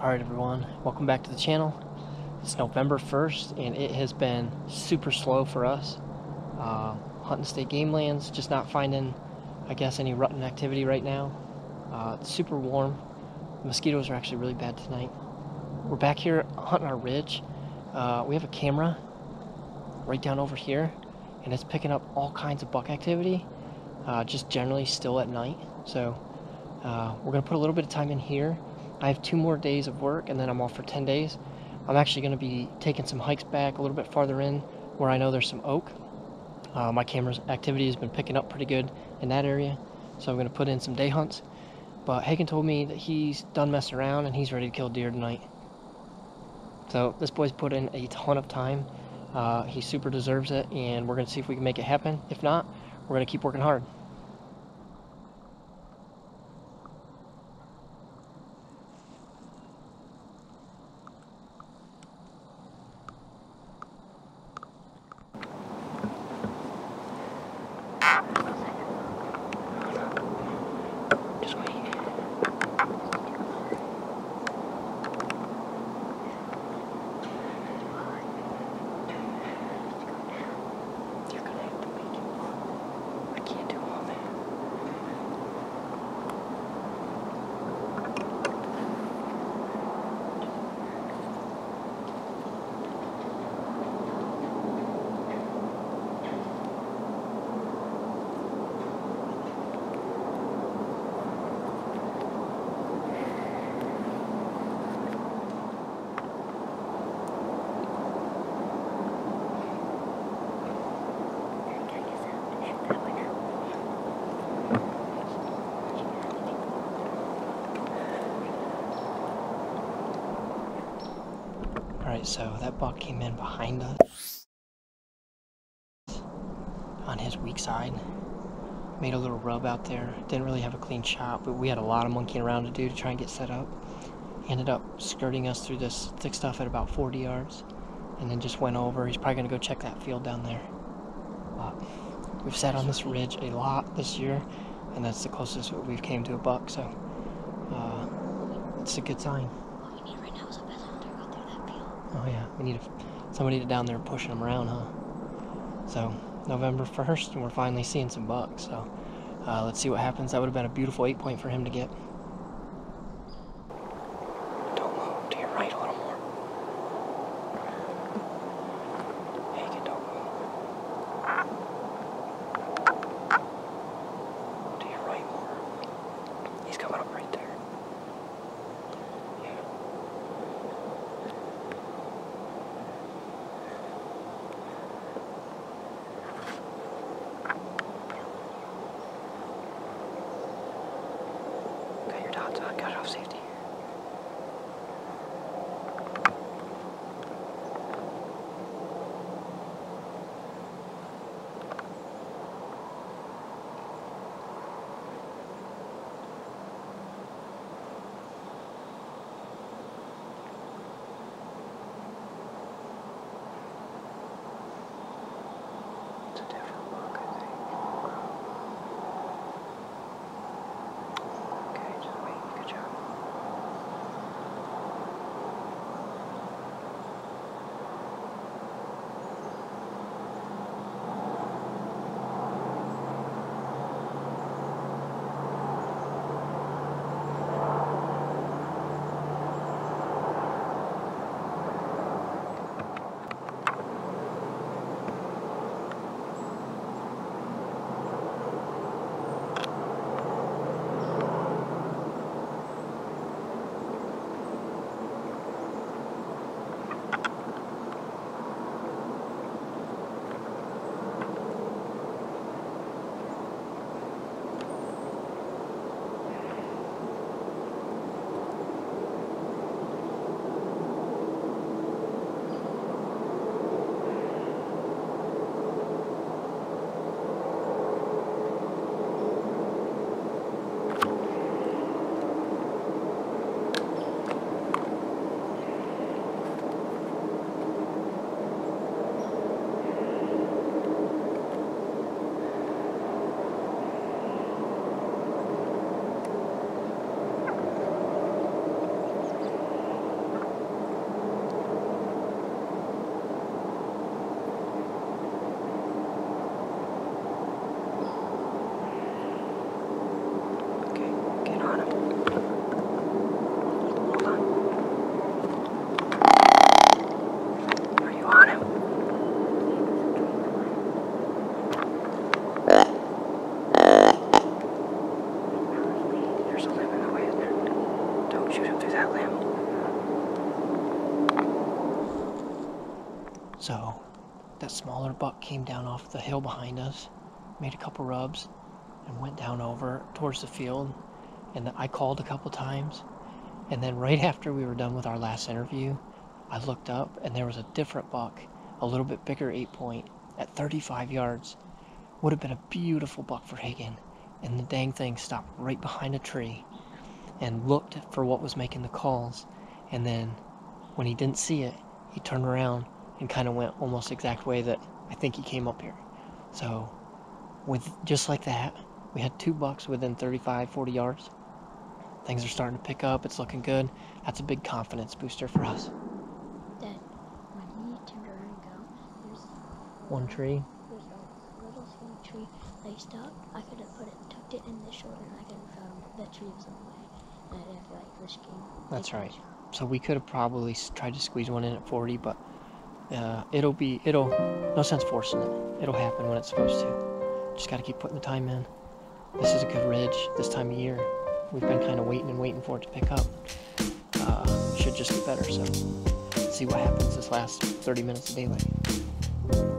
Alright everyone, welcome back to the channel. It's November 1st and it has been super slow for us. Uh, hunting state game lands, just not finding, I guess, any rutting activity right now. Uh, it's super warm. Mosquitoes are actually really bad tonight. We're back here hunting our ridge. Uh, we have a camera right down over here and it's picking up all kinds of buck activity, uh, just generally still at night. So uh, we're going to put a little bit of time in here I have two more days of work and then I'm off for 10 days. I'm actually going to be taking some hikes back a little bit farther in where I know there's some oak. Uh, my camera's activity has been picking up pretty good in that area, so I'm going to put in some day hunts. But Hagen told me that he's done messing around and he's ready to kill deer tonight. So this boy's put in a ton of time. Uh, he super deserves it, and we're going to see if we can make it happen. If not, we're going to keep working hard. eso. So that buck came in behind us on his weak side. Made a little rub out there. Didn't really have a clean shot, but we had a lot of monkeying around to do to try and get set up. Ended up skirting us through this thick stuff at about 40 yards and then just went over. He's probably going to go check that field down there. We've sat on this ridge a lot this year, and that's the closest we've came to a buck, so uh, it's a good sign. Oh yeah, we need somebody to down there pushing them around, huh? So November 1st, and we're finally seeing some bucks. So uh, let's see what happens. That would have been a beautiful eight point for him to get. Don't move to your right a little more. Hagen, don't move. To your right more. He's coming up right there. Yeah. Got your uh, dots got off safety. shoot him through that. So, that smaller buck came down off the hill behind us, made a couple rubs, and went down over towards the field. And I called a couple times. And then, right after we were done with our last interview, I looked up and there was a different buck, a little bit bigger eight point at 35 yards. Would have been a beautiful buck for Hagen. And the dang thing stopped right behind a tree and looked for what was making the calls. And then when he didn't see it, he turned around and kind of went almost exact way that I think he came up here. So with just like that, we had two bucks within 35, 40 yards. Things are starting to pick up. It's looking good. That's a big confidence booster for us. Dad, when you turned around and go, there's One tree. there's a little skinny tree laced up. I could have put it, tucked it in the shoulder, and I could have found that tree was in the way. And I'd have like. That's right. So we could have probably tried to squeeze one in at 40, but uh, it'll be, it'll, no sense forcing it. It'll happen when it's supposed to. Just got to keep putting the time in. This is a good ridge this time of year. We've been kind of waiting and waiting for it to pick up. Uh, should just get better, so see what happens this last 30 minutes of daylight.